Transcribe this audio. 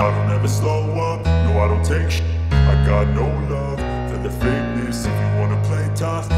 I don't ever slow up, no I don't take sh. I got no love for the fakeness. If you wanna play tough